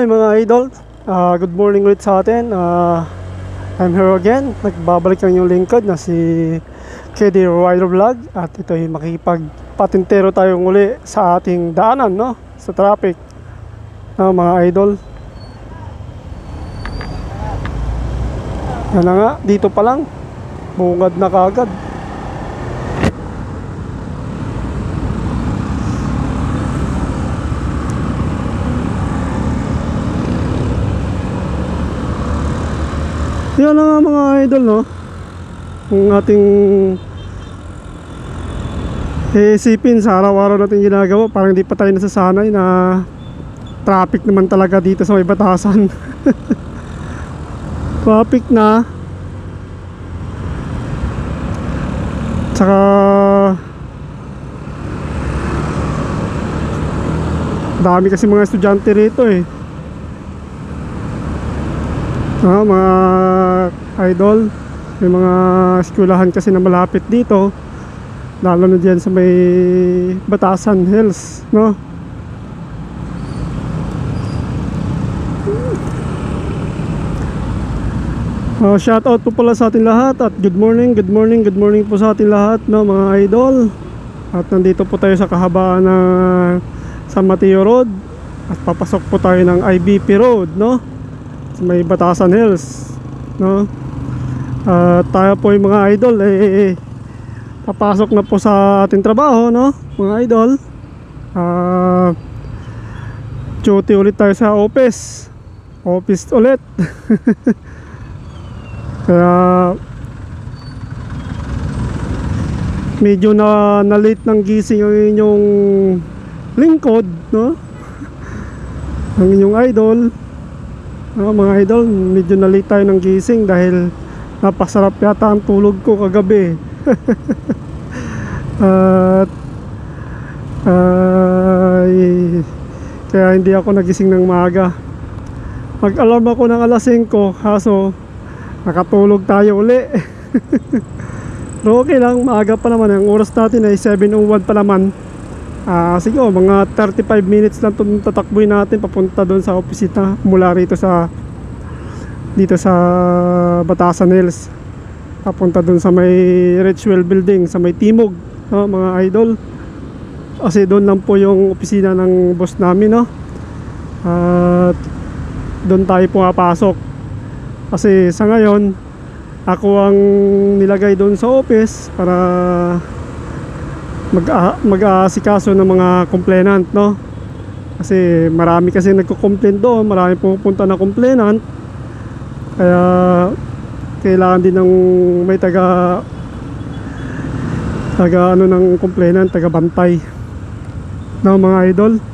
Hi mga idol, Ah, good morning ulit sa atin. Ah, I'm here again. Nagbabalik ang yung lingkod na si KD Rider Vlog at ito ay makikipagpatintero tayo muli sa ating daanan no? sa traffic no, mga idol. Yan na nga, dito pa lang bungad na kagad. Yan na nga mga idol no. Ang ating iisipin sa araw-araw natin ginagawa parang hindi pa tayo nasasanay na traffic naman talaga dito sa may batasan. traffic na. Tsaka dami kasi mga estudyante rito eh. Ah, mga idol, may mga eskwelahan kasi na malapit dito. Lalo na diyan sa may Batasan Hills, no? Uh, shout out po pala sa ating lahat at good morning, good morning, good morning po sa ating lahat no mga idol. At nandito po tayo sa kahabaan ng San Mateo Road at papasok po tayo ng IBP Road, no? May Batasan Hills no? At tayo po yung mga idol eh papasok na po sa ating trabaho no? Mga idol. Ah duty ulit tayo sa office. Office ulit. Kaya medyo na na late ng gising ang inyong lingkod no? Ang inyong idol Ah, mga idol, medyo na late tayo ng gising dahil napasarap yata ang tulog ko kagabi. At ay kaya hindi ako nagising ng maaga. Mag-alarm ako ng alas 5 kaso nakatulog tayo uli. Pero okay lang, maaga pa naman. Ang oras natin ay 7.01 pa naman. Ah, sige oh, mga 35 minutes lang itong tatakbuhin natin papunta doon sa opisina mula rito sa dito sa Batasan Hills. Papunta doon sa may Richwell Building, sa may Timog, no, mga idol. Kasi doon lang po yung opisina ng boss namin, no. At doon tayo pumapasok. Kasi sa ngayon, ako ang nilagay doon sa office para mag mag-aasikaso ng mga complainant no? Kasi marami kasi nagko-complain doon marami pumupunta na complainant. Kaya kailangan din ng may taga taga ano ng complainant taga bantay. No mga idol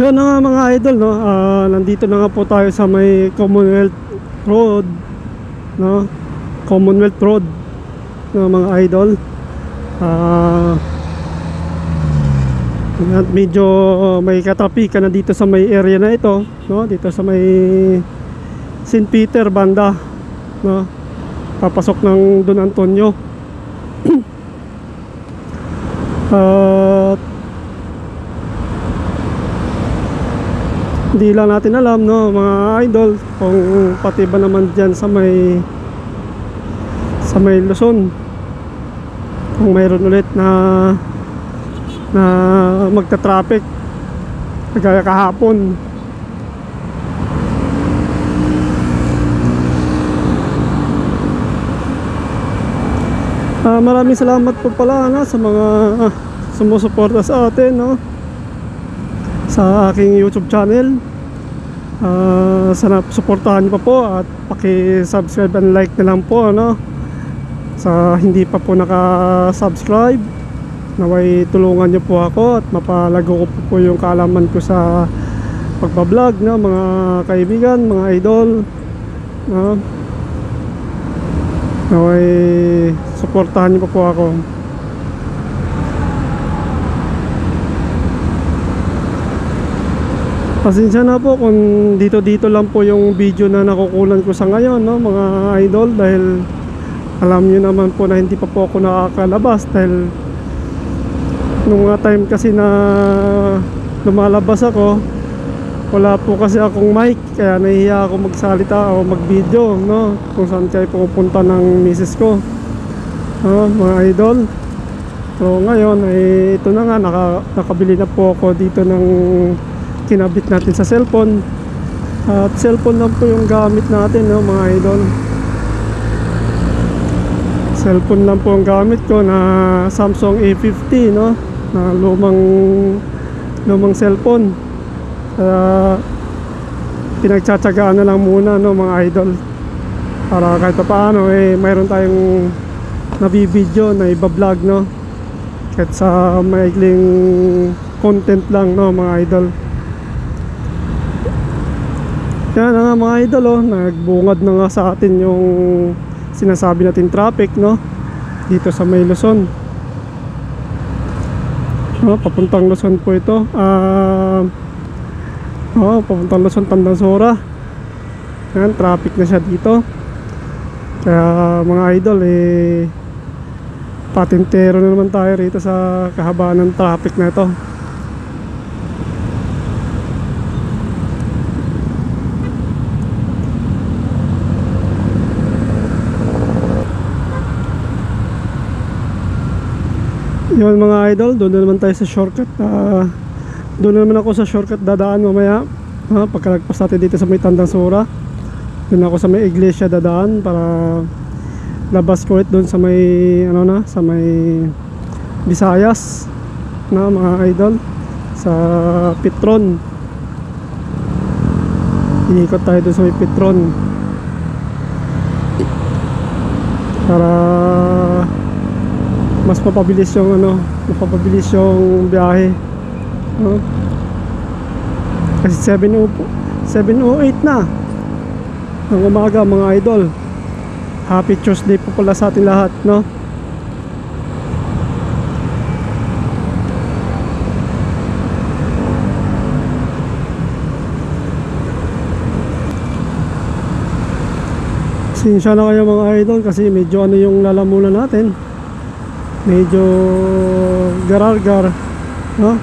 Yun na nga mga idol no. Ah, nandito na nga po tayo sa may Commonwealth Road no. Commonwealth Road no mga idol. Ah at medyo may katrapikan na dito sa may area na ito no dito sa may St. Peter banda no papasok ng Don Antonio at hindi lang natin alam no mga idol kung pati ba naman dyan sa may sa may Luzon. Kung mayroon ulit na na magta-traffic kagaya kahapon. Ah, maraming salamat po pala no, sa mga ah, sumusuporta sa atin no sa aking YouTube channel. Ah, sana suportahan niyo pa po at paki-subscribe and like na lang po ano. Sa hindi pa po naka-subscribe, naway tulungan niyo po ako at mapalago ko po, po yung kaalaman ko sa pagbablog no mga kaibigan, mga idol. No? Okay, suportahan niyo pa po ako. Pasensya na po kung dito-dito lang po yung video na nakukulan ko sa ngayon, no, mga idol, dahil alam niyo naman po na hindi pa po ako nakakalabas dahil nung time kasi na lumalabas ako, wala po kasi akong mic, kaya nahihiya ako magsalita o mag-video, no, kung saan kayo pupunta ng misis ko, no, mga idol. So ngayon, eh, ito na nga, naka, nakabili na po ako dito ng kinabit natin sa cellphone. At cellphone lang po yung gamit natin no, mga idol. Cellphone lang po ang gamit ko na Samsung A50 no na lumang lumang cellphone. Kaya pinagtsatsagaan na lang muna no mga idol. Para kahit pa paano eh mayroon tayong nabibideo na iba-vlog no. Kahit sa maikling content lang no mga idol yan na nga mga idol oh, nagbungad na nga sa atin yung sinasabi natin traffic no dito sa may Luzon. Oh, papuntang Luzon po ito. Ah oh, papuntang Luzon Tandansora. Yan, traffic na siya dito. Kaya mga idol eh patintero na naman tayo rito sa kahabaan ng traffic na ito. Yun mga idol, doon na naman tayo sa shortcut. Ah, doon na naman ako sa shortcut dadaan mamaya. Ha, pagkalagpas natin dito sa may Tandansura. Doon ako sa may iglesia dadaan para labas ko ulit doon sa may ano na, sa may Visayas na mga idol sa Petron. Iikot tayo doon sa may Petron. Para mas mapabilis yung ano, mapapabilis yung biyahe. No? Kasi 7:00 7:08 na ng umaga mga idol. Happy Tuesday po pala sa atin lahat, no? Sinsya na kayo mga idol kasi medyo ano yung lalamunan natin medyo garargar no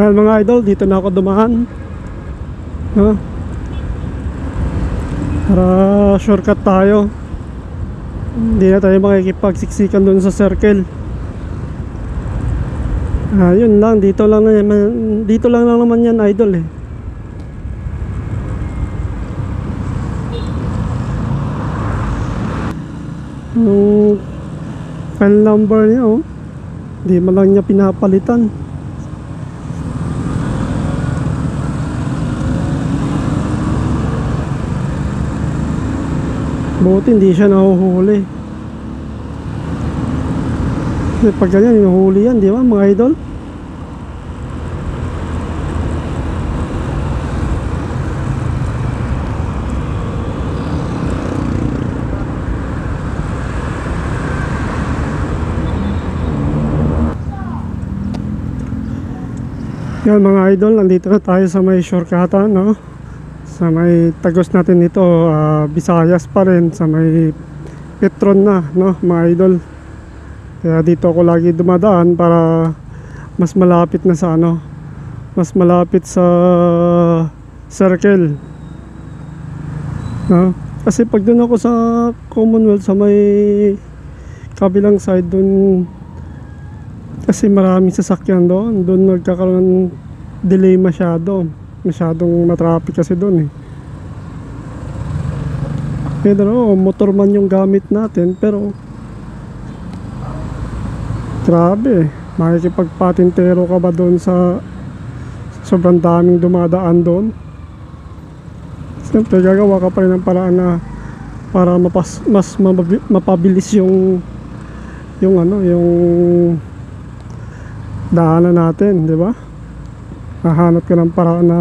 Yan mga idol, dito na ako dumaan. No? Para shortcut tayo. Hindi na tayo makikipagsiksikan doon sa circle. Ah, yun lang, dito lang naman, dito lang lang naman yan idol eh. Yung file number niya oh. Hindi man lang niya pinapalitan. Buti hindi siya nahuhuli. Kasi pag ganyan, hinuhuli yan, di ba mga idol? Yan mga idol, nandito na tayo sa may shortcutan, no? Sa may tagos natin dito, ah, Visayas pa rin, sa may Petron na, no, mga idol. Kaya dito ako lagi dumadaan para mas malapit na sa ano, mas malapit sa circle. No? Kasi pag doon ako sa Commonwealth sa may kabilang side doon kasi maraming sasakyan doon, doon nagkakaroon ng delay masyado. Masyadong matraffic kasi doon eh. Pero motor man yung gamit natin pero Grabe, makikipagpatintero ka ba doon sa sobrang daming dumadaan doon? Siyempre gagawa ka pa rin ng paraan na para mapas, mas mapabilis yung yung ano, yung daanan natin, di ba? Hahanap ka ng paraan na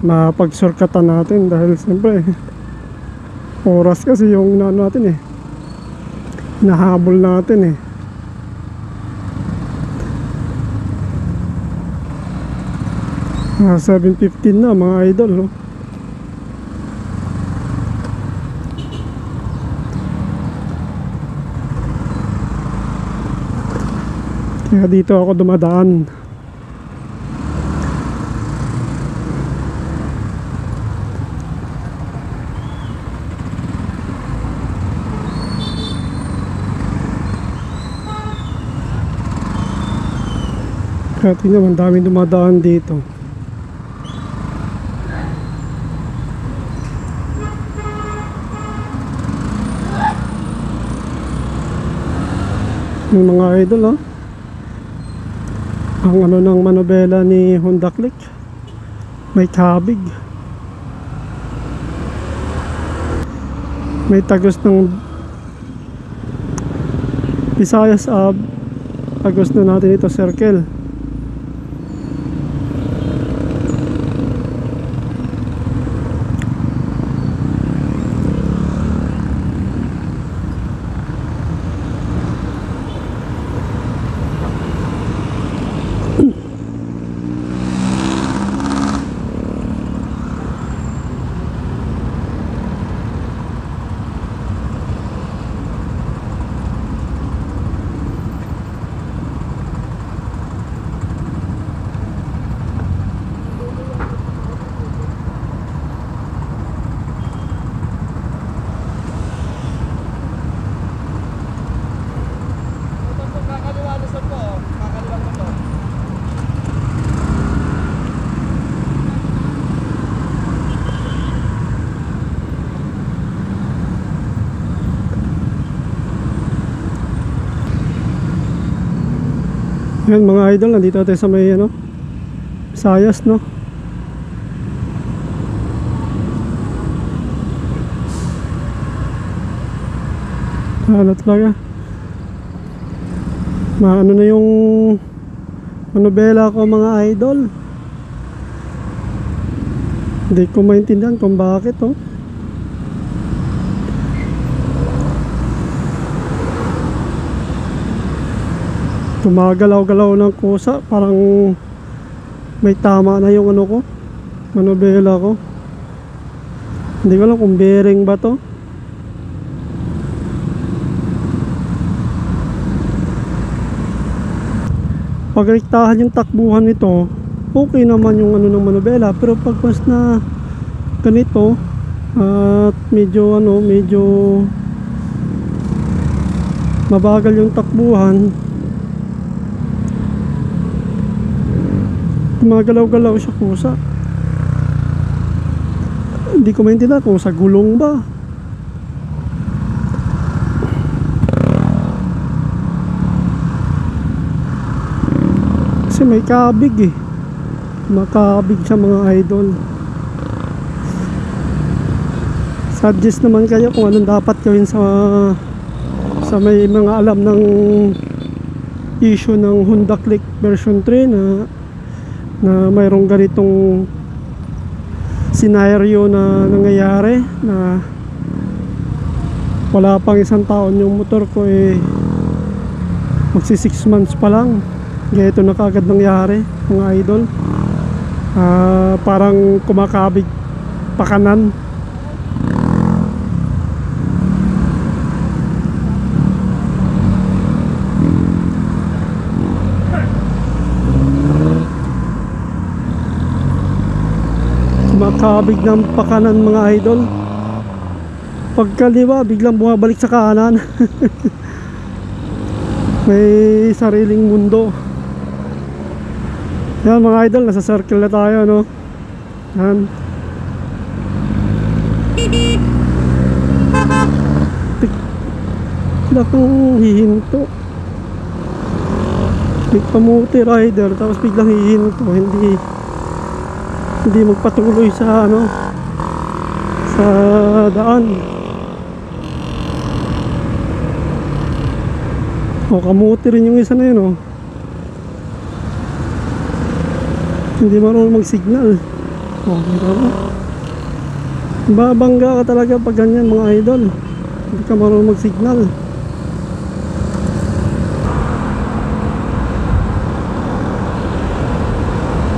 mapagsurkatan natin dahil siyempre oras kasi yung ano natin eh nahabol natin eh ah, 7.15 na mga idol no? Kaya dito ako dumadaan Kaya tingnan ang daming dumadaan dito. Yung mga idol, oh. Ang ano ng manobela ni Honda Click. May kabig. May tagos ng Visayas Ab. Tagos na natin ito, circle. Yan mga idol, nandito tayo sa may ano, Sayas no. Ano talaga? Maano na yung manobela ko mga idol. Hindi ko maintindihan kung bakit oh. Tumagalaw-galaw ng kusa Parang May tama na yung ano ko Manobela ko. Hindi ko alam kung bearing ba to. Pagrektahan yung takbuhan nito Okay naman yung ano ng manobela Pero pag mas na Ganito At medyo ano Medyo Mabagal yung takbuhan Gumagalaw-galaw siya kusa. Hindi ko maintindihan kung sa gulong ba. Kasi may kabig eh. Makabig siya mga idol. Suggest naman kayo kung anong dapat gawin sa sa may mga alam ng issue ng Honda Click version 3 na na mayroong ganitong senaryo na nangyayari na wala pang isang taon yung motor ko eh magsi 6 months pa lang. Ganito na kagad nangyari mga idol. Ah, parang kumakabig pakanan makabig ng pakanan mga idol. Pagkaliwa biglang bumabalik sa kanan. May sariling mundo. Yan mga idol nasa circle na tayo no? Yan. Tik akong hihinto. May kamuti rider tapos biglang hihinto. Hindi hindi magpatuloy sa ano sa daan. O kamuti rin yung isa na yun oh. o hindi marunong mag signal o babangga ka talaga pag ganyan mga idol. Hindi ka marunong mag signal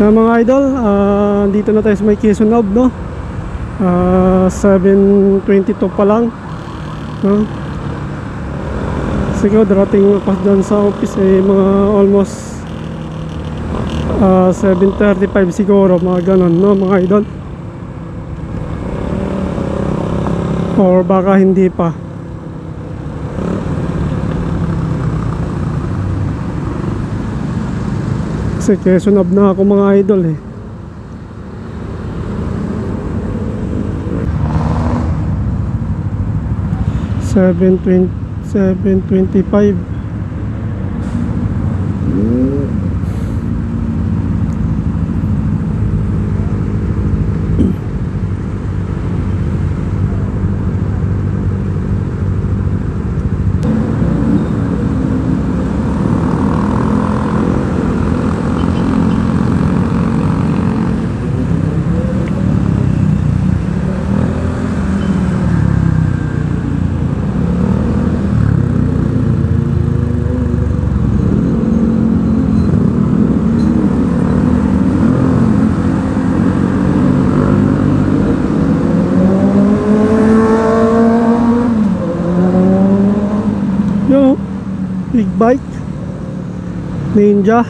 Na mga idol, ah, dito na tayo sa may Quezon Knob, no? Ah, 7.22 pa lang. No? Siguro darating ako dyan sa office eh, mga almost ah, 7.35 siguro, mga ganon, no mga idol? Or baka hindi pa. Kasi Quezon Knob na ako mga idol eh. Seven twenty seven twenty five. Big bike. Ninja.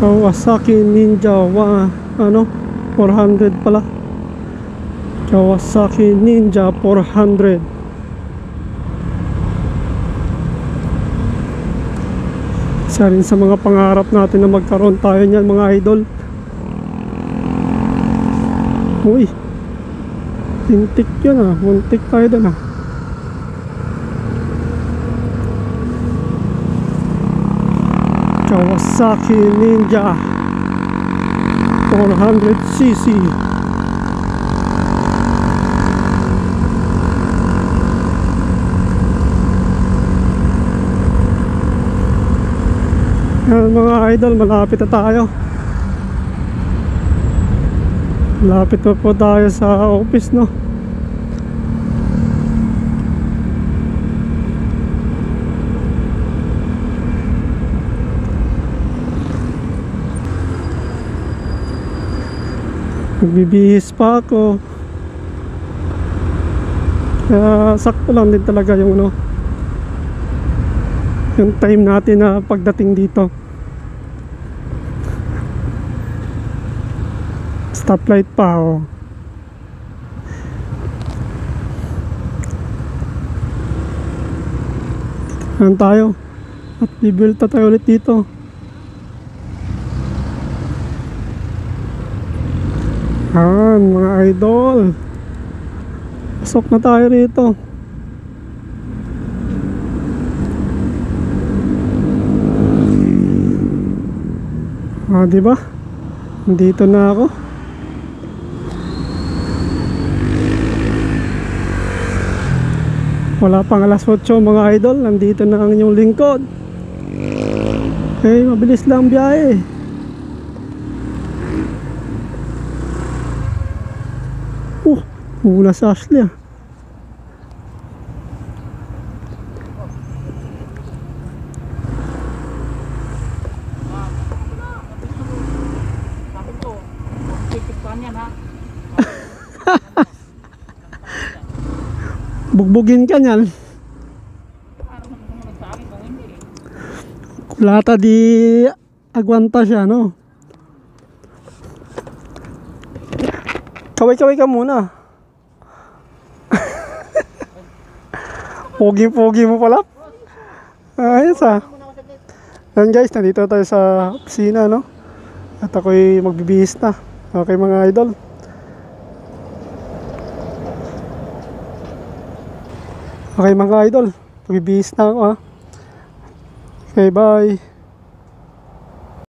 Kawasaki Ninja wa, ano, 400 pala. Kawasaki Ninja 400. Isa rin sa mga pangarap natin na magkaroon tayo niyan mga idol. Uy, tintik yun ah. Muntik tayo doon ah. Kawasaki Ninja. 400cc Yan mga idol, malapit na tayo. Malapit na po tayo sa office no Nagbibihis pa ako. Kaya sakto lang din talaga yung ano yung time natin na pagdating dito. Stoplight pa oh. Ayan tayo. At bibuild na tayo ulit dito. Yan, mga idol. Pasok na tayo rito. Ah, di? Dito na ako. Wala pang alas 8 mga idol. Nandito na ang inyong lingkod. Okay, mabilis lang biyahe. Mula sa Ashley ah. Bugbugin ka niyan. Kulata di agwanta siya, no? Kaway-kaway ka muna. Pogi-pogi mo pala. Ayos ah. Yan guys, nandito tayo sa opisina, no? At ako'y magbibihis na. Okay mga idol. Okay mga idol, magbibihis na ako ah. Okay, bye.